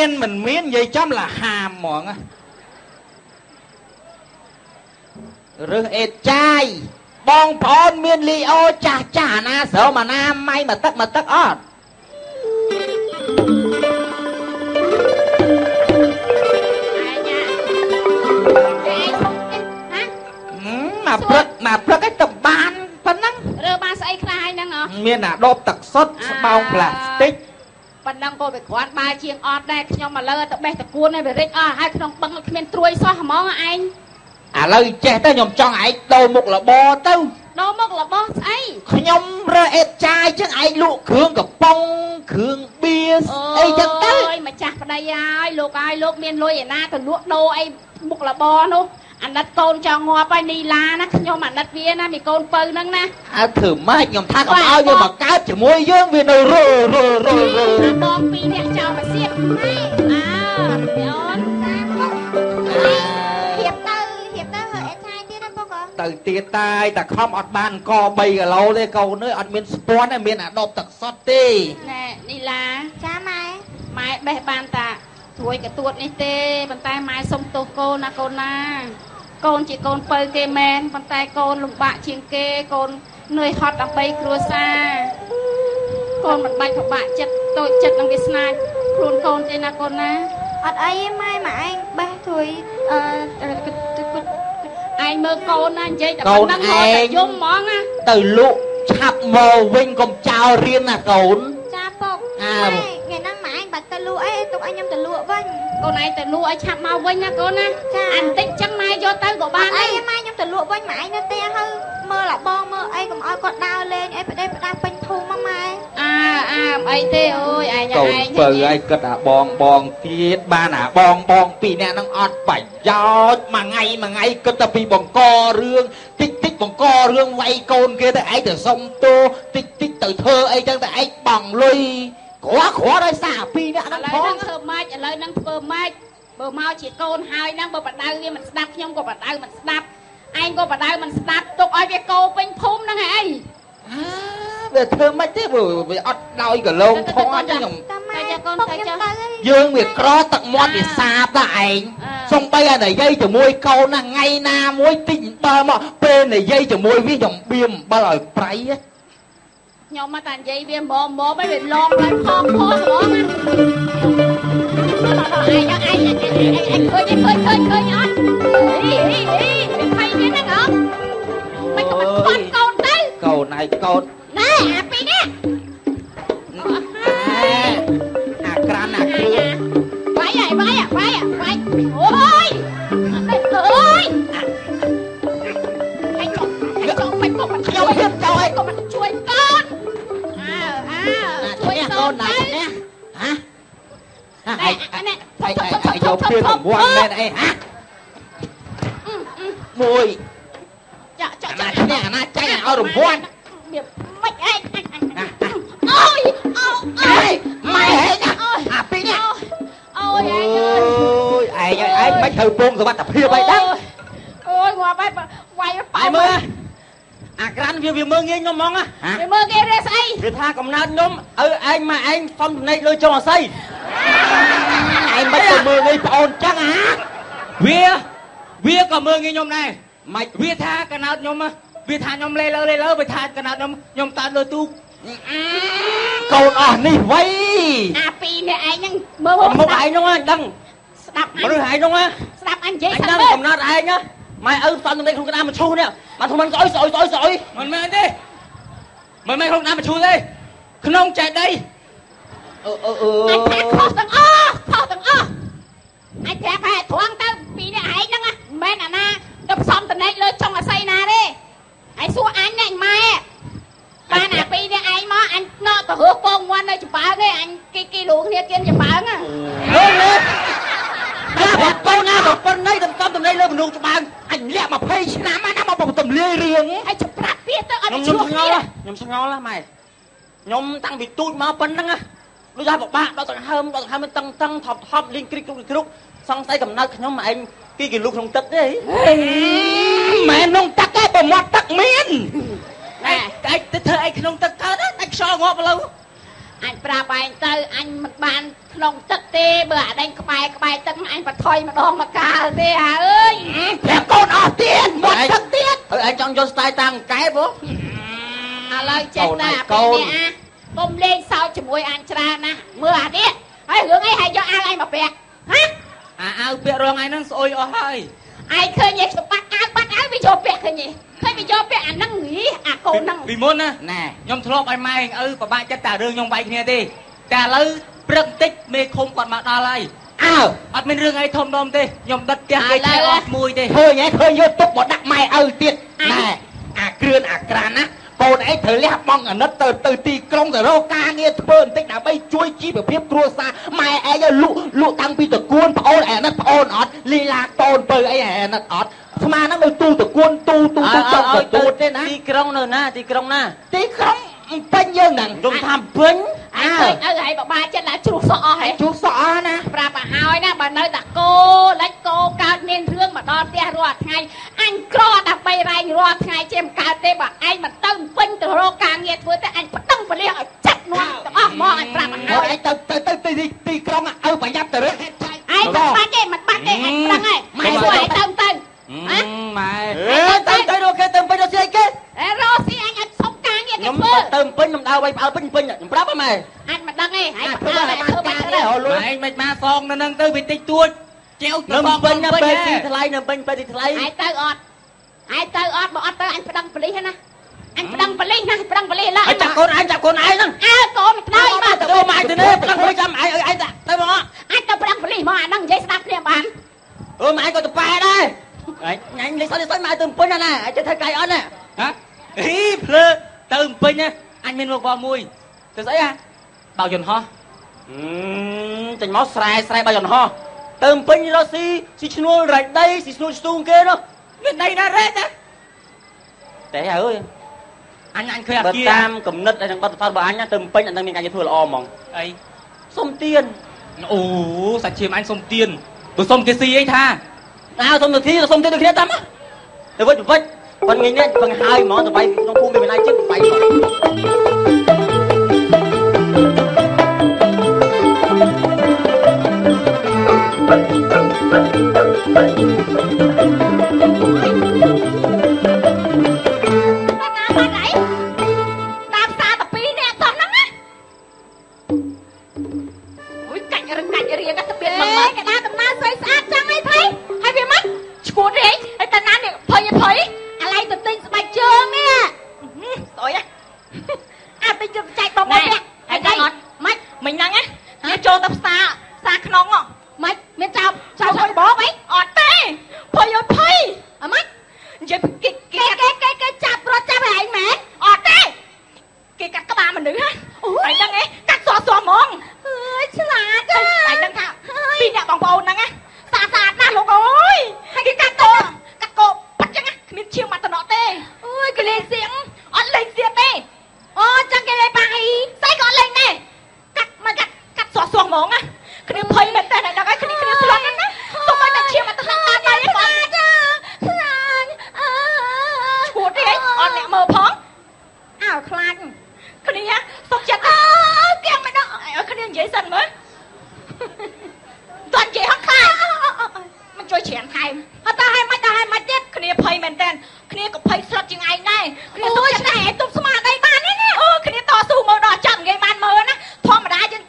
មានមិនមាននិយាយចំលហាមហ្មងរើសអេតចាយបងប្អូនមានលីអូចាស់ចាស់អាណាស្រមអាណាម៉ៃមកទឹកមកទឹកអត់ឯងហ៎មកព្រឹកមកព្រឹកឲ្យទៅបានប៉ុណ្ណឹងរើបានស្អីខ្លះហើយហ្នឹងហ៎មានអាដបទឹកសុទ្ធស្បោងផ្លាស្ទិក ប៉ុណ្ណឹងក៏វាគ្រាន់បើជាងអត់ដែរខ្ញុំមកលើទៅបេះតគួនឲ្យវារិចអស់ហើយក្នុងបឹងគ្មានត្រួយសោះហ្មងឯងឥឡូវចេះទៅខ្ញុំចង់ឯងដូរមុខលបទៅដោមករបស់ស្អីខ្ញុំរើអេតចាយចឹងឯងលក់គ្រឿងកំប៉ុងគ្រឿងបៀអីចឹងទៅអើយម្ចាស់ប្តីហើយលោកហើយលោកមានលុយឯណាទៅលក់ដូរអីមុខរបរនោះ អាណិតកូនចង់ងាប់ហើយនីឡាណាខ្ញុំអាណិតវាណាមីកូនពៅហ្នឹងណាអើធ្វើម៉េចខ្ញុំថាកុំឲ្យវាមកកើតជាមួយយើងវានៅរឺរឺរឺរឺអាបងពីរអ្នកចោលមកសៀតអើមីអូនហៀបទៅហៀបទៅហើយអេឆាយទៀតណាពុកអទៅទៀតតាយតែខំអត់បានក3គីឡូទេកូនអើយអត់មានស្ពាន់ទេមានអាដបទឹកសុទ្ធទេណែនីឡាចាម៉ែម៉ែបេះបានតាត្រួយកទួតនេះទេប៉ុន្តែម៉ែសុំទោសកូនណាកូនណា កូនជាកូនពៅគេមែនប៉ុន្តែកូនលំបាកជាងគេកូននឿយហត់ដើម្បីគ្រួសារកូនមិនបាច់ពិបាកចិត្តតូចចិត្តនឹងវាស្នាចខ្លួនកូនទេណាកូនណាអត់អីទេម៉ែម៉ែឯងបេះត្រួយអឺឯងមើលកូនណានិយាយតែប៉ុណ្្នឹងហត់តែយំហ្មងណាទៅលក់ឆាប់មកវិញកុំចោលរៀនណាកូនចាពុកអើ លក់អីទុកឲ្យខ្ញុំទៅលក់វិញកូនឯងទៅលក់ឲ្យឆាប់មកវិញណាកូនណាចាអានតិចចឹងម៉ែយកទៅក៏បានអីដែរម៉ែខ្ញុំទៅលក់វិញម៉ែឯងនៅផ្ទះហើយមើលអាបងមើលអីកុំឲ្យគាត់ដើរលេងអីប្តេផ្ដាស់ពេញភូមិមកម៉ែអើអើអីទេអូយឯងកូនឯងពៅឲ្យគិតអាបងបងទៀតបានអាបងបងពីរនាក់ហ្នឹងអត់ប្រយោជន៍មួយថ្ងៃមួយថ្ងៃគិតតែពីបង្ករឿងតិចតិចបង្ករឿងវាយកូនគេទៅឯងទៅសុំទោសតិចតិចទៅធ្វើអីចឹងទៅឯងបងលុយ គ្រាន់គ្រាន់ដោយសារអាពីរនាក់ឥហ្នឹងឡូផវងហ្នឹងធ្វើម៉េចឥឡូវហ្នឹងធ្វើម៉េចបើមកជាកូនហើយហ្នឹងបើបដៅវាមិនស្ដាប់ខ្ញុំក៏បដៅមិនស្ដាប់ឯងក៏បដៅមិនស្ដាប់ទុកឲ្យវាកោពេញភូមិហ្នឹងឯងអាវាធ្វើមិនទេព្រោះវាអត់ដោយកលងផងអញ្ចឹងខ្ញុំតាម៉ែទៅចាកូនពុកទៅខ្ញុំចាទៅហើយយើងវាក្រទឹកមាត់វាសាបតាឯងអឺសំបីអានិយាយជាមួយកូនណាថ្ងៃណាមួយតិចអំបិលមកពេលនិយាយជាមួយវាខ្ញុំបៀមអំបិលឲ្យប្រៃហ៎ ខ្ញុំមកតែនិយាយវាម៉មម៉មឲ្យវាឡងឡើងផងផងហ្មងណាឯងឯងឯងឯងឯងឃើញឃើញឃើញឃើញឃើញអត់អីអីអីវាភ័យទៀតហ្នឹងហ៎មិនក៏មិនខ្វាត់កូនទៅកូនហើយកូនណែអាពីរនេះ ពីរង្វាន់មែនអីហ៎មួយចាចាអាណានេះអាណាចាញ់ឲ្យរង្វាន់វាមិនឯងណាអូយអូអើយម៉ែហេណាអាពីរនេះអូយអូឯងអើយយឯងឯងមិនត្រូវពងសុវត្ថិភាពអីដឹងអូយងាប់ហើយវាយបាយមើលអាក្រាន់វាវាមើងងាយខ្ញុំហ្មងណាវាមើលគេរេស្អីវាថាកំណើតខ្ញុំឪឯងមកឯងសំចំណេកលើចុងអាស័យ ឯងមិនទៅមើលងាយប្អូនចឹងហ៎វាវាក៏មើងងាយខ្ញុំដែរមិនវាថាកំណើតខ្ញុំហ៎វាថាខ្ញុំលេលើលេលើវាថាកំណើតខ្ញុំខ្ញុំតើលើទូកកូនអស់នេះវៃអាពីរនេះឯងហ្នឹងមើលមុខឯងហ្នឹងណាដឹងស្ដាប់មនុស្សឯងហ្នឹងណាស្ដាប់អញនិយាយឯងសិនដឹងមើលកំណើតឯងណាម៉ែឪសំចំណេកក្នុងក្តារមឈូសនេះបានធំមិនស្អុយស្អុយស្អុយស្អុយមិនមែនទេមិនមែនក្នុងក្តារមឈូសទេក្នុងចេតិយ អឺអឺអឺអញប្រាប់ខុសទាំងអស់ខុសទាំងអស់អញប្រាប់ហើយត្រង់ទៅពីរនេះឯងហ្នឹងណាមិនមែនអាណាទៅផ្សំតនេកលើចុងអាស័យណាទេឯងសួរអញនេះម៉ែបានអាពីរនេះឯងមកអញណក់ទៅរស់ពងវ៉ាន់នៅចម្បើងទេអញគេគេលូគ្នាគៀនចម្បើងណាមើលមើលណាប្រពន្ធណាប្រពន្ធនេះតំសំតំណៃលើមនុស្សច្បាំងអញលាក់20ឆ្នាំហើយណាមកទម្លាយរឿងហើយចាំប្រាប់វាទៅឲ្យខ្ញុំវាខ្ញុំឆ្លោះស្ងល់គ្នាហ៎ខ្ញុំស្ងល់ហ៎ម៉ែខ្ញុំតាំងពីទូចមកប៉ុណ្្នឹងហ៎ ដូចថាពិបាកដល់ដង្ហើមដល់ដង្ហើមមិនតឹងតឹងថប់ថប់លេងគ្រិចគ្រុកគ្រុកសង្ស័យកំណត់ខ្ញុំមកឯងគីគីលុកក្នុងទឹកទេមែននងទឹកទេប្រមាត់ទឹកមានឯងឯងទៅធ្វើឯងក្នុងទឹកកើតតែខ្យល់ងាប់ឥឡូវអញប្ប្រាប់ឯងទៅអញមិនបានក្នុងទឹកទេបើអាដេញក្បែរក្បែរទឹកអញបថុយម្ដងមកកាលទេអាអើយប្រាប់កូនអស់ទៀតមាត់ទឹកទៀតហើយឯងចង់យកស្ទាយតាមកែបហ៎ឥឡូវចេះតែអាពីនេះអា កុំលេងសើចជាមួយអញច្រើនណាមើលអានេះហើយរឿងអីហើយយកអាវឯងមកពាក់ហ៎អាអាវពាក់រងឯហ្នឹងស្អុយអស់ហើយឯងឃើញឯងខ្ញុំបាត់អាវបាត់អាវវាយកពាក់ឃើញទេឃើញវាយកពាក់អាហ្នឹងហីអាកូនហ្នឹងពីមុនណាណែខ្ញុំធ្លាប់ឲ្យម៉ែឪពិបាកចិត្តតែរឿងខ្ញុំវាយគ្នាទេតែឥឡូវព្រឹកបន្តិចមេឃុំគាត់មកដល់ហើយអើអត់មានរឿងអីធំដុំទេខ្ញុំដិតផ្ទះគេឆែកអស់មួយទេឃើញហ៎ឃើញយកទុកមកដាក់ម៉ែឪទៀតណែអាគ្រឿនអាក្រានណា កូនឯងត្រូវលះបង់អាណិតទៅទៅទីក្រុងទៅរកការងារធ្វើបន្តិចដើម្បីជួយជីវភាពគ្រួសារម៉ែឯងលក់លក់តាំងពីតកួនប្អូនឯអាណិតប្អូនអត់លីឡាកូនពៅអីអាណិតអត់ស្មាហ្នឹងនៅទូតកួនទូទូទូចុកទៅទូទេណាទីក្រុងនៅណាទីក្រុងណាទីក្រុងពេញយើងហ្នឹងខ្ញុំថាពេញអើឃើញឪហើយបបាចិត្តឡើងជ្រុះសក់អស់ហ៎ជួសអស់ណាប្រាប់ឲ្យហើយណាបើនៅតែគោលិចគោកើត នៅសងពេញណាពេពេញញទីហ៎ថ្លៃនៅពេញពេញទីថ្លៃឯងទៅអត់ឯងទៅអត់បើអត់ទៅអញប្តឹងប៉លិសណាអញប្តឹងប៉លិសណាប្តឹងប៉លិសឡើយហើយចាប់កូនឯងចាប់កូនឯងហ្នឹងអើកូនមិនខ្នើយបាទទៅមកឯងទៅនេះប្តឹងមួយចាំឯងឲ្យឯងទៅមកអាចទៅប្រឹងប៉លីសមកអាហ្នឹងនិយាយស្ដាប់គ្នាបានអឺម៉ែក៏ទៅប៉ែដែរឯងញ៉ាញ់លេខសោះលេខសោះម៉ែទៅពេញណាឯងទៅធ្វើកាយអត់ណាហ៎អីភ្លើទៅពេញណាអញមានមកបោះមួយទៅស្អីហ៎បោកយន្តហោះអឺចេញមកស្រែស្រែបាយយន្តហោះ ទៅពេញរកស៊ីស៊ីឈ្នួលរែកដីស៊ីឈ្នួលស្ទូងគេនោះមានដីណារ៉េតណាតែអើយអញអញឃើញអាបើគារតាមគំនិតហើយនឹងបទពិសោធន៍របស់អញណាទៅពេញអត់ដឹងមានការធ្វើល្អហ្មងអីសុំទៀនអូសាច់ឈាមអញសុំទៀនទៅសុំគេស៊ីអីថាអើសុំទៅទីសុំទៀនដូចគ្នាតាមទៅវិចវិចប៉ុនថ្ងៃនេះបង្ហើយហ្មងទៅបាយក្នុងភូមិមានវិន័យជិតបាយហ្មង តាម អត់លេងសៀងទេអូចឹងគេលេងបាក់អីស្អីក៏អត់លេងដែរកាត់មកកាត់កាត់សសហ្មងណាគ្នាភ័យមែនតើដល់ហើយគ្នាគ្នាស្លាប់ណាស់ណាសូមឲ្យតែឈាមមកតំណក់បានដែរបងចាខ្លាចអើឈួតទេអត់អ្នកមើលផងអើខ្លាចគ្នាសុកចិត្តអើគៀងមិនដល់ឲ្យគ្នានិយាយសិនមើលតើនិយាយហត់ខ្លាចមិនជួយច្រៀងថែមអត់តើឲ្យមិនដល់ឲ្យមិនទៀតគ្នាភ័យមែនតើ គ្នាក៏ភ័យស្រុតជាងឯងដែរគ្នាសុកចិត្តតែឯងទុំស្មារតីបាននេះអូគ្នាតស៊ូមើលដល់ចាប់គេបានមើលណាធម្មតាយើង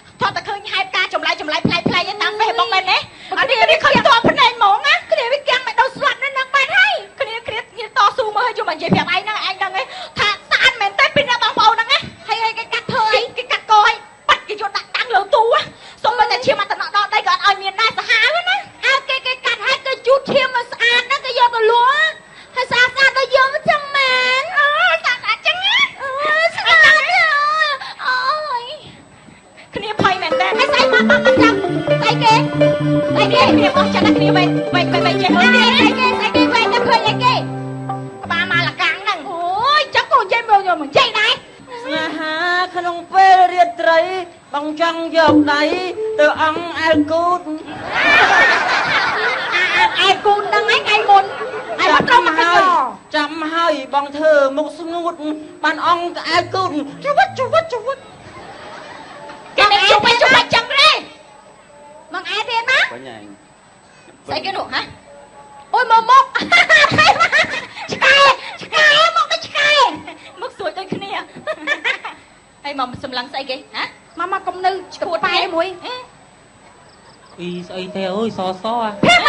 ក្នុងអាវគូតជីវិតជីវិតជីវិតគេនឹងជុំជុំចឹងទេមកអែទេណាបញ្ញាស្អីគេនោះហ៎អូយមកមកឆ្កែឆ្កែមកដូចឆ្កែមកស្រួយដូចគ្នាហើយមកសម្លឹងស្អីគេហ៎មកមកកុំនៅឈួតតែមួយអីស្អីទេអើយសសអា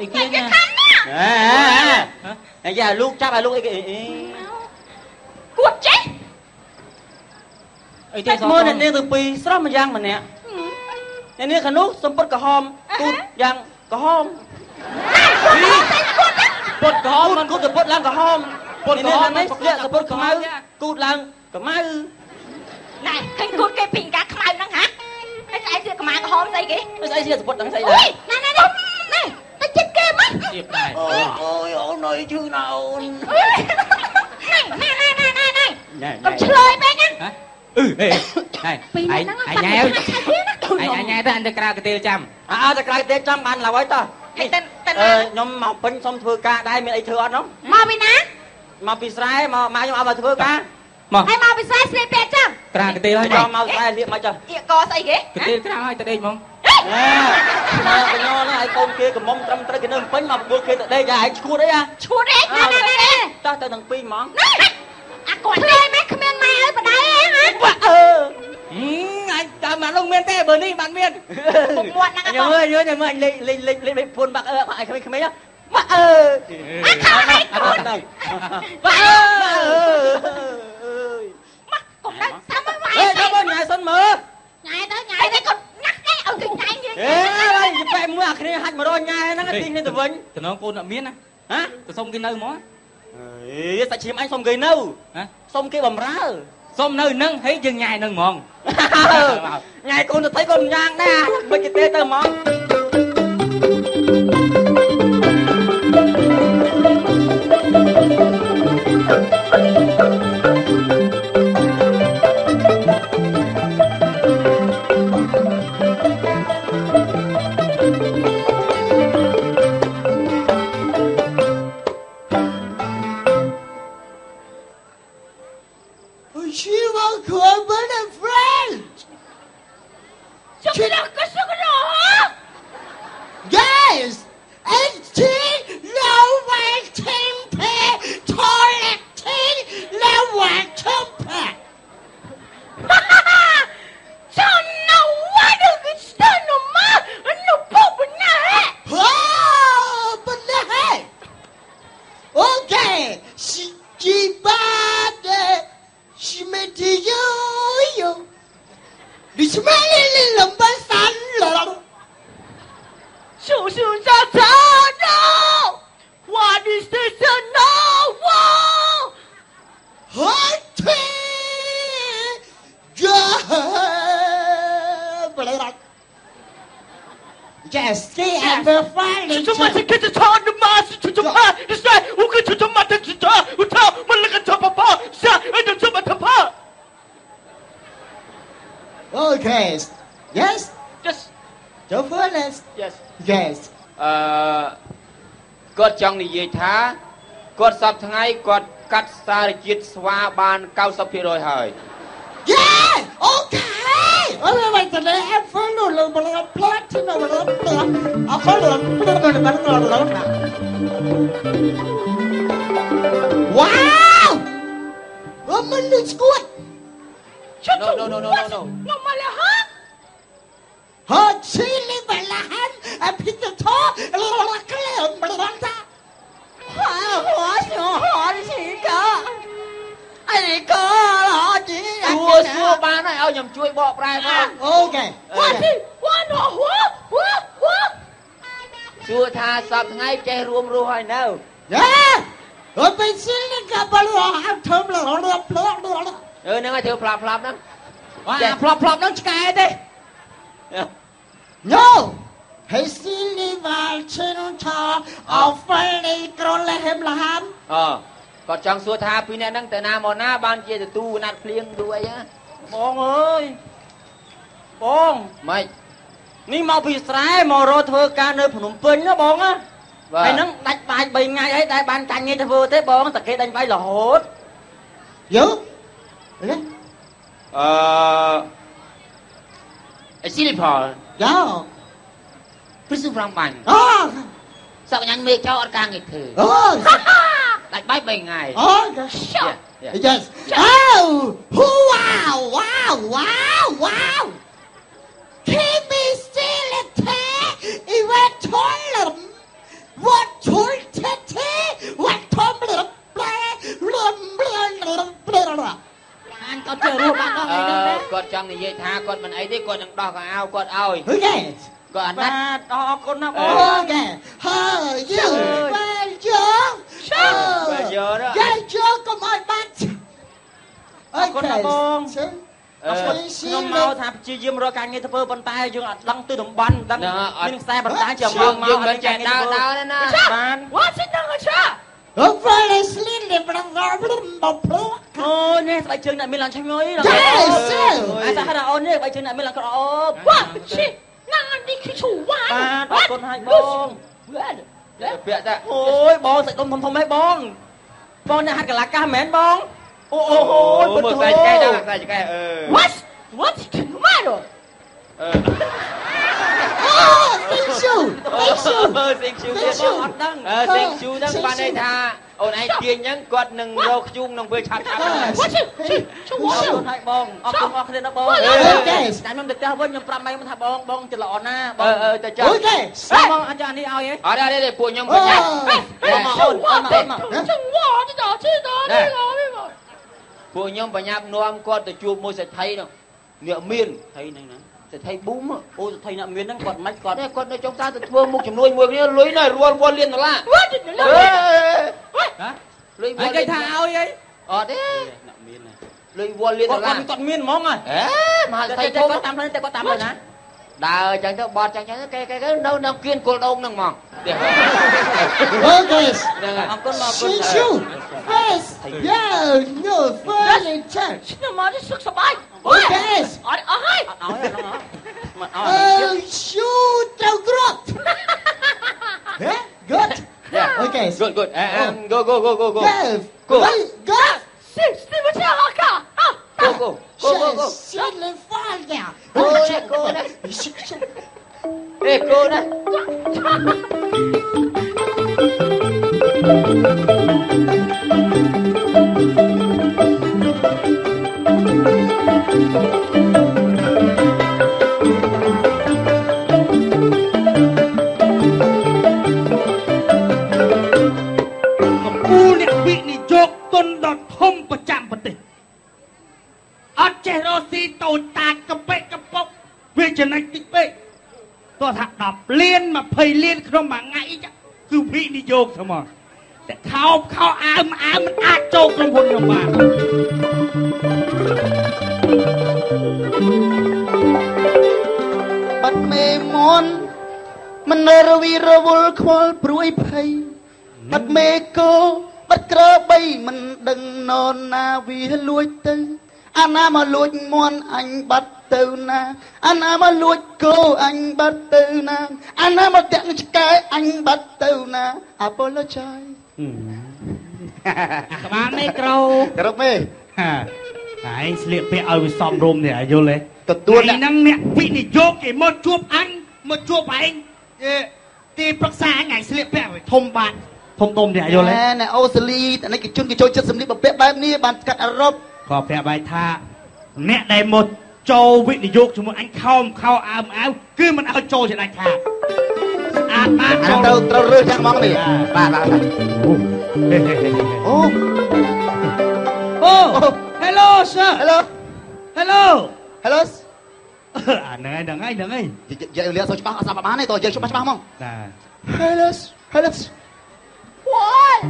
អីខ្លាគេចវាណាខំណាអេហើយយ៉ាលោកចាប់ឲ្យលោកអីគេអីគួតចេះអីទេតែសសមើលអ្នកនាងទៅពីរស្រស់មួយយ៉ាងម្នាក់អ្នកនាងខាងនោះសំពត់ក្រហមទូតយ៉ាងក្រហមពុតក្រហមគូមិនតគូតទៅពុតឡើងក្រហមពុតក្រហមនេះស្លៀកសំពត់ខ្មៅគូតឡើងខ្មៅណែឃើញគួតគេពីការខ្មៅហ្នឹងហ៎ហើយស្អែកទៀតកម្មាក្រហមស្អីគេស្អីស្លៀកសំពត់ហ្នឹងស្អីអូដែរយណែណែណែណែ ទៅចិត្តគេមកទៀតដែរអូយអូយអូនអើយជឿណាអូនណែណែណែណែណែញ៉ែកុំឆ្លើយពេកណាហ៎អឺហេហេពីអនេះញហ្នឹងអញញ៉ែអើយអញអញញ៉ែទៅអញទៅក្រៅកាទៀលចាំអើតែក្រៅទេចាំបានឡើយតោះហើយតែតែអឺខ្ញុំមកពេញសុំធ្វើការដែរមានអីធ្វើអត់នោះមកពីណាមកពីស្រែមកមកខ្ញុំឲ្យមកធ្វើការមកហើយមកពីស្រែស្រីពេកចាំក្រៅកាទៀលហើយយកមកមកស្រែលៀកមកចុះអៀកកស្អីគេកាទៀលក្រៅហើយទៅដេកហ្មង អេមកកញ្ញោហ្នឹងឲ្យកូនគេកំមុំត្រឹមត្រូវគេនៅពេញមកបួលគេទៅដេកយ៉ាឯងឈួតអីហ៎ឈួតអេណែណែណែតោះទៅទាំងពីរហ្មងណែអាគាត់ឆ្លើយមែនគ្មានម៉ែឲ្យបដៅអីហ៎បាក់អឺហឹមអញតាមមកលោកមានទេបើនេះបានមានមុខមាត់ហ្នឹងខ្ញុំមើលយល់ខ្ញុំមើលលេងលេងលេងលេងពុនបាក់អឺបាក់ឲ្យក្មេងៗបាក់អឺអាខាងឯងអត់ដល់បាក់អើបាក់អឺអើយមកកុំដល់សាំមកអេដល់បងញ៉ៃសិនមើល ញ៉ៃទៅញ៉ៃទៅគាត់ណាស់គេឲ្យ គេញ៉ៃយើងអេហើយបែបមួយអាគ្នាហាច់មករញ៉ៃហ្នឹងទីនេះទៅវិញតំណងកូនអត់មានណាហ៎ទៅសុំគេនៅហ្មងអេសាច់ឈាមអញសុំគេនៅហ៎សុំគេបំរើសុំនៅនឹងហើយយើងញ៉ែនឹងហ្មងញ៉ៃកូនទៅថៃកូនយ៉ាងដែរមិនគេទេទៅហ្មង She Ismail យាយថាគាត់សពថ្ងៃគាត់កាត់សារជាតិស្វាបាន90%ហើយយេអូខេអរវៃតលេអហ្វលលបលផ្លាទីណូលបលអហ្វលបលបលបលលលណាវ៉ាវអមមនុស្សគួត No, no, no, no, no, no. No, no, no, no. ណាឲ្យខ្ញុំជួយបកប្រែផងអូខេវ៉ាទីវ៉ាណូវ៉ាវ៉ាវ៉ាសួរថាសប្ថ្ងៃចេះរួមរស់ហើយនៅយ៉ាអត់ពេលស៊ីលកបលហៅធំលរត់ផ្លោះដល់អឺហ្នឹងហើយធ្វើផ្លាប់ផ្លាប់ហ្នឹងអាផ្លាប់ផ្លាប់ហ្នឹងឆ្កែទេញ៉ូ Hastily walchen ta auf meine Krolle Himmelham អគាត់ចង់សួរថាពីអ្នកហ្នឹងទៅណាមកណាបានជាទទួលណាត់ភ្លៀងទួយហ៎ បងអើយបងម៉េចនេះមកពីស្រែមករកធ្វើការនៅភ្នំពេញណាបងណាបាទហើយហ្នឹងដាច់បាច់3ថ្ងៃហើយតែបានចាញ់ងារធ្វើទេបងតែគេដាច់បាយរហូត Dữ Đấy អឺអេស៊ីលីផល Dạ. ព្រឹសប្រងបាញ់ Ờ. សក់ញ៉ាញ់មេឃចោលអត់ការងារធ្វើ Ờ. ដាច់បាយ3ថ្ងៃ Ờ. Yeah, yeah. Yes. Oh. Wow. Wow. Wow. Wow. Keep me still at Even taller. What told Tete? What tumbler? Blah, blah, blah, blah, blah. អានក៏ជឿរស់បានដល់អថ្ងៃហ្នឹងទេឺគាត់ចង់និយាយថាគាត់មិនអីទេគាត់នឹងដោះកៅអៅគាត់ឲ្យ Okay. គាត់អាណិតបាទអរគុណណាបង Okay. Hey, you. Well, Joe. បាទយក Yeah, Joe, come on, back. អរគុណណាបង Sir. អឺខ្ញុំមកថាព្យាយាមរកការងារធ្វើប៉ុន្តែយើងអត់ដឹងទិសតំបន់ដឹងហ្នឹងអត់មានខ្សែបណ្ដាញជាយើមកងមកយើងអមិនត់ចេះមានដើការរងារដើធ្វើរណាណាបាន What's it done, Cha? Oh, very slowly, but I'm not going to អូនេះស្បែកជើងអ្នកមានឡើងឆ្ងុយ Yes, sir. អាសាហៅថាអូននេះស្បែកជើងអ្នកមានឡើងក្រអូប What? Shit. Nah, ni kichu បាទអរគុណហើយបង What? ពាក់តាអូយបងសាច់ដុំធំធំហេបងបងអ្នកហាត់កលាកាសមែនបង អូអូអូមើលខ្សែចង្កេះដល់ខ្សែចង្កេះអឺ What What tomorrow អឺអូសេងឈូសេងឈូសេងឈូគេបងអត់ដឹងអឺសេងឈូហ្នឹងបានន័យថាអូនឯងទាញហ្នឹងគាត់នឹងយកខ្ជុំក្នុងពេលឆាប់ឆាប់ឈូអរគុណហើយបងអរគុណអស់គ្នាណាបងតែខ្ញុំទៅផ្ទះវិញខ្ញុំប្រាប់ម៉ែខ្ញុំថាបងបងចិត្តល្អណាបងអឺទៅចាំអូទេបងអាចអានេះឲ្យហ៎អត់អត់ទេពួកខ្ញុំបញ្ញាមកអូនមកមកឈូវ៉ាទៅដល់ឈឺដល់នេះអូនេះមក ពួកខ្ញុំបញ្ញាប់នាំគាត់ទៅជួបមួយសេដ្ឋីនោះអ្នកមានថៃហ្នឹងណាសេដ្ឋីប៊ូមអូថៃអ្នកមានហ្នឹងគាត់មិនគាត់គាត់គាត់នៅចុងតាទៅធ្វើមុខជំនួយមួយគ្នាលុយណែរាល់រាល់លានដុល្លារ What? អើហ៎លុយហើយគេថាឲ្យហីអត់ទេអ្នកមានណាលុយរាល់លានគាដុត់ល្លារគាត់គាត់មានហ្មងហ៎អេមហាតែសេដ្ឋីតែធំគាត់តាមផ្លូវតែគាត់តាមផ្លូវណា ដើរអញ្ចឹងទៅបត់អញ្ចឹងទៅគេគេគេនៅនៅគៀនគល់ដងហ្នឹងហ្មងទេ Okay. ហ្នឹងហើយ អរគុណមកអរគុណ Thank you. First. Yeah, no, first in church. ខ្ញុំមកនេះសុខសប្បាយ Okay. អត់អស់ហើយ អត់ឲ្យហ្នឹងហ៎មកឲ្យ Oh, shoot, throw grot. Yeah, good. Yeah. Okay. good good អឺ go go go go go Yeah. Go. Right, Go. សិស្ទីមកចាអកា go go go go go Shit, let fall down. Go, yeah, go, yeah. ទៅអាណាមកលួចមន់អញបាត់ទៅណាអាណាមកលួចគោអញបាត់ទៅណាអាណាមកតាក់ឆ្កែអញបាត់ទៅណា Apologize អាក្បាលមេក្រូគ្រប់មេហាតែឯងស្លៀកពាក់ឲ្យវាសមរម្យនេះឲ្យយល់ទេទទួលថ្ងៃអ្នកហ្នឹងអ្នកវិនិយោគគេមកជួបអញមកជួបឯងអឺទីប្រឹក្សាអញឯងស្លៀកពាក់ឲ្យធំបាតធំធំនេះឲ្យយល់ទេណែណែអូស្ត្រាលីតនិកជនគេចូលចិត្តសម្លៀកបំពាក់បែបនេះបានកាត់អឺរ៉ុប ក៏ប្រាប់បាយថាអ្នកដែលមកចូលវិនិយោគជាមួយអញខោមខោអើមអៅគឺមិនឲ្យចូលជាដាច់ខាតស្អាតបានអាចូលត្រូវត្រូវរើសយ៉ាងហ្មងនេះបាទបាទបាទអូអូ Hello sir hello Hello hello អាហ្នឹងហើយហ្នឹងហើយហ្នឹងហើយយើងលៀកសូវច្បាស់អត់ស្ដាប់បានទេតោះយើងច្បាស់ច្បាស់ហ្មងណា hello hello what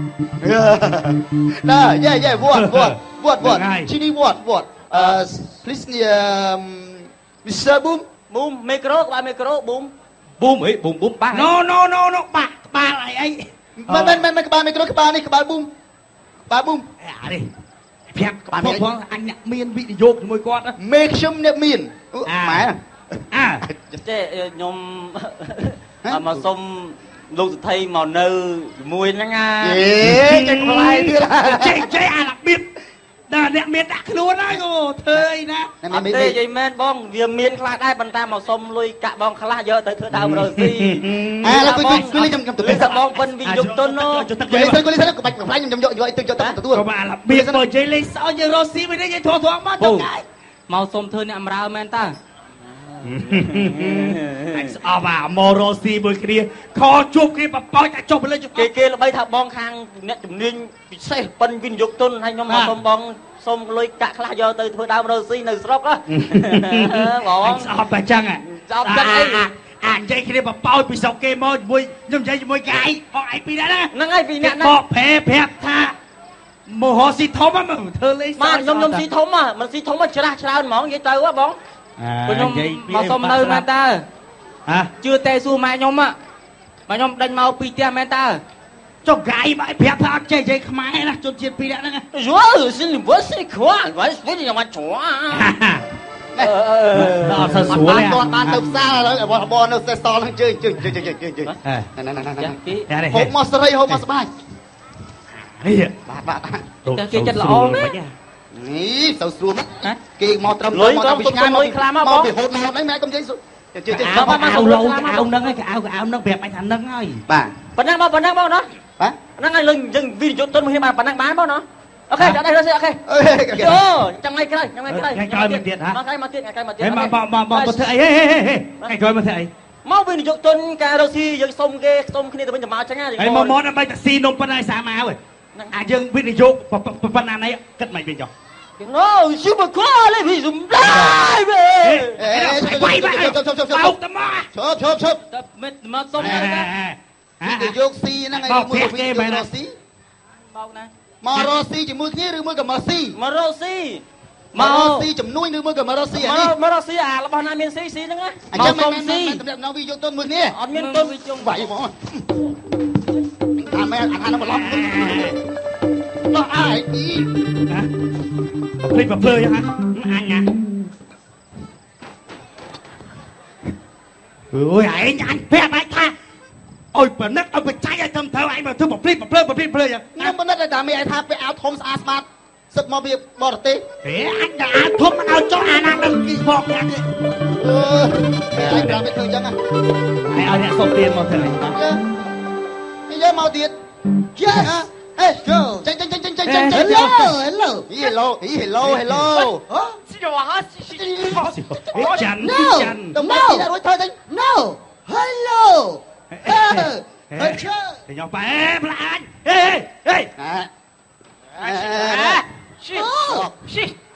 ណា yeah yeah what what what what ហ្នឹ ងហើយ Chini what what uh please um Mr. Boom ប៊ូមមីក្រូក្បាលមីក្រូប៊ូមប៊ូមអីប៊ូមប៊ូមបាស No no no no បាក់ក្បាលអីអីមិនមិនមិនក្បាលមីក្រូក្បាលនេះក្បាល Boom ក្បាល Boom អានេះប្រាប់ក្បាលផមានុសផងអញអ្នកមានវិនិយោគជាមួយគាត់ណាមេខ្ញុំអ្នកមានអូអាម៉ែអាចេះខ្ញុំអត់មកសុំលោកសទ្ធិមកនៅជាមួយហ្នឹងណាយេចេញខ្លាយទៀតចេះចេះអារបៀប ដល់អ្នកមានដាក់ខ្លួនហើយអូធ្វើអីណាណែអត់មានទេនិយាយមែនបង វាមានខ្លះដែរប៉ុន្តែមកសុំលុយកាក់បងខ្លះយកទៅធ្វើដើមរស់ស៊ីអើឡើយគួយគួយគួយខ្ញុំខ្ញុំទៅលុយសាបងពិនវិនិយោគទុននោះចុះទឹកនិយាយទៅគួយទៅបាច់ខ្លាញ់ខ្ញុំយកយកឲ្យទឹកយកទៅទទួលក៏បានរបៀបបើនិយាយលេងសើចយើងរស់ស៊ីវិញនេះយើងធေါ်ធေါ်មកទៅកាយមកសុំធ្វើអ្នកអំរើមែនតើ អញស្អប់អាមករស់ស៊ីមួយគ្នាខជួបគ្នាបបោចតែចុះទៅលើចុះគេគេល្បីថាបងខាងអ្នកជំនាញពិសេសពិនវិនិយោគទុនហើយខ្ញុំមកសុំបងសុំលុយកាក់ខ្លះយកទៅធ្វើដើមរស់ស៊ីនៅស្រុកហ៎បងអញស្អប់តែចឹងហ៎ស្អប់ចឹងអីអានិយាយគ្នាបបោចពីស្រុកគេមកជាមួយខ្ញុំនិយាយជាមួយកាយអស់ឯងពីរណាហ្នឹងហើយពីអ្នកបហ្នឹងកប្រែប្រាប់ថាមហោស៊ីធំមកធ្វើលេងបាទខ្ញុំខ្ញុំស៊ីធំហ៎មិនស៊ីធំហ៎ច្រាស់ច្រើនហ្មងនិយាយទៅហ៎បង ព្រោះខ្ញុំមកសុំនៅមែនតើហ៎ជឿតេស៊ូម៉ែខ្ញុំម៉ែខ្ញុំដេញមកពីផ្ទះមែនតើចុះកាយមកប្រាប់ថាអត់ចេះនិយាយខ្មែរណាជនជាតិពីរនាក់ហ្នឹងយល់សិនវ៉ាសិខ្វាវ៉ាស្វីយ៉ាមកជួអឺអត់សូវស្រួលទេបានបានទៅផ្សារឥឡូវរបស់បងនៅសេះសល់ហ្នឹងជើងជើងជើងជើងជើងជើងណាណាណាហូបមកស្រីហូបមកស្បាយនេះបាទបាទគេចិត្តល្អណាស់ នេះទៅស្រួលគេមកត្រឹមលុយត្រឹមទុកលុយខ្លាំងមកបងមកពីហូបមកហ្នឹងម៉ែកុំនិយាយជើញជើញអើមកមកលោកៅហ្នឹងឯងកៅកៅហ្នឹងប្រាប់អញថាហ្នឹងហើយបាទប៉ុណ្ណឹងបងប៉ុណ្ណឹងបងណាបាទហ្នឹងហើយលុយយើងវិនិយោគទុនមួយបានប៉ុណ្ណឹងបានបងណាអូខេចាត់ đây rồi អូខេអើយយោចាំថ្ងៃក្រោយចាំថ្ងៃក្រោយថ្ងៃក្រោយមកទៀតថ្ងៃមកទៀតហេមកមកមកមកធ្វើអីហេហេហេហេក្រោយមកធ្វើអីមកវិនិយោគទុនការរកស៊ីយើងសុំគេសុំគ្នាទៅវិញទៅមកចឹងណាហើយមកមកដើម្បីតាស៊ីនំប៉ុណ្ណាសាមកហើយ អាយើងវិនិយោគប៉ុណ្ណាណៃគិតមិនវិញចុះណូស៊ូបកូលេវិសុំដែរហេបាយបាយបោកទៅមកឈប់ឈប់ឈប់តែមិនមកសុំហេទៅហេគេយកស៊ីហ្នឹងឯងមួយវិញយករស៊ីបោកណាមករកស៊ីជាមួយគ្នាឬមួយក៏មកស៊ីមករកស៊ីមករកស៊ីជំនួយឬមួយក៏មករកស៊ីអានេះមករកស៊ីអារបស់ណាមានស៊ីស៊ីហ្នឹងណាអញ្មកចឹងសុំមិនស៊ីមិនតម្រាក់នៅវាយកទុនមួយគ្នាអត់មានទុនវិជុំវាយហ្មងអា មែអាថានឹងបន្លំដោះអាយពីភ្លេចមកភ្លើយ៉ាងណាអញណាអូយឯងអញប្រាប់ឯងថាអុយប៉និតឲ្យបច្ចេកឲ្យត្រឹមត្រូវឯងមកធ្វើបំភ្លេចបំភ្លើបំភ្លេចភ្លើយ៉ាងខ្ញុំមិនដឹងតែមានឯថាពេលអាវធំស្អាតស្មាតសឹកមកពីបរទេសហេអញដល់អាធំមិនឲ្យចុះអាណានឹងគីបកយ៉ាងនេះអឺឯងប្រាប់ឲ្យធ្វើអញ្ចឹងហ៎ហើយឲ្យអ្នកសុំ tiền មកធ្វើអី bây giờ mau tiền yes hey go chanh chanh chanh chanh chanh chanh hello hello hello hello hello ហេចាន់ចាន់ đồng no rồi thôi thôi no hello ហេខ្ញុំបែបឡាអញហេហេ à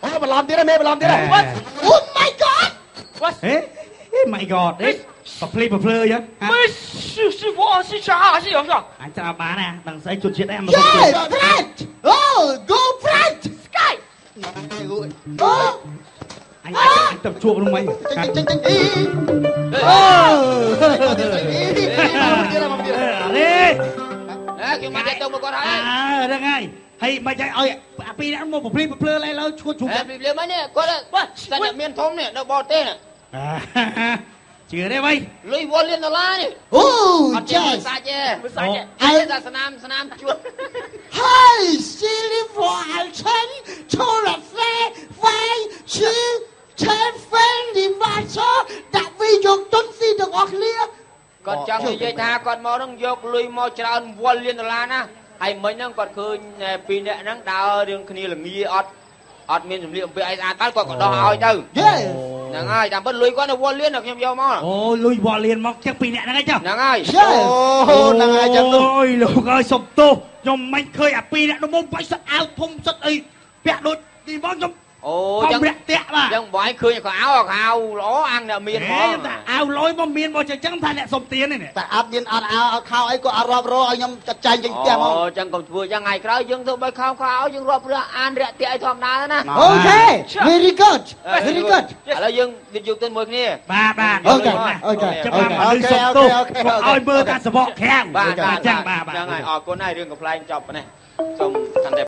Ôi, bà làm tí đây, mẹ bà làm tí đây. Oh my god! ហេហេ my god ហេ ប្រភ្លីប្រភ្លើយមិនសិសិវសិចាសិអស់អញត្រាបានណាដឹងស្អីជុតជាតិអីមកជុត French អូ go French sky អូអញអាចទៅជួបនោះមិនចេញចេញអីអូអីអើខ្ញុំមកទៅមកគាត់ហើយអើហ្នឹងហើយហើយមិនអាចឲ្យអាពីរនាក់មកប្រភ្លីប្រភ្លើឡើយលើឈួតជួបប្រភ្លីមកនេះគាត់គាត់តែមានធំនេះនៅបរទេសណា ជឿទេវៃលុយវល់លានដុល្លារនេះ Oh, អត់ចេះមើល yes. សាច់ទេមិនសាច់ទេអីតែស្នាមស្នាមជួប Hi, silly for our chen, chola fle, fai, chu, chen, fen, đi vào cho, đã vì dùng tuân si được ở clear. គាត់ចង់និយាយថាគាត់មកនឹងយកលុយមកច្រើនវល់លានដុល្លារណាហើយមិញហ្នឹងគាត់ឃើញពីរអ្នកហ្នឹងដើររឿងគ្នាល្ងាអត់អត់មានសម្លៀកបំពាក់អីស្អាតទៅគាត់ក៏ដោះឲ្យទៅ Yes. ហ្នឹងហើយតាមពិតលុយគាត់នៅវល់លានដល់ខ្ញុំយកមកអូលុយវល់លៀនមកទាំងពីរនាក់ហ្នឹងឯងចុះហ្នឹងហើយ Yes. Oh, nang ai chẳng luôn. អូយលោកអើយសុំទោសខ្ញុំមិនឃើញអាពីរនាក់នោះមកបាច់សិតអាវធំសិតអីពាក់ដូចនេះមកខ្ញុំ អូខំចឹងរាក់តាក់បាទចឹងបងឯងឃើញខោអាវខោល្អអាំងអ្នកមានហ្មហេងតែអាវលយមកមានមកចឹងចឹងថាអ្នកសុំទៀននេះតែអត់មានអត់អោអត់ខោអីក៏អត់រាប់រឲ្យខ្ញុំចាត់ចែងចេញផ្ទះមកអូចឹងកុំធ្វើចឹងថ្ងៃក្រោយយើងទៅបីខោខោយើងរាប់រឿងអានរាក់ទាក់ឲ្យធម្មតាទៅណា Okay, very good. Very good. ឥឡូវយើងវិទ្យុទិនមួយគ្នាបាទបាទអូខេអូខេចាំអូបាទខេមកលឺសុំទោសអូខេអូខេឲ្យមើលតែសបកខាំងបាទចឹងបាទបាទចឹងហើយអរគុណហើយរឿងកំ pl ែងចប់ប៉ុណ្ណេះសូមកាន់តែ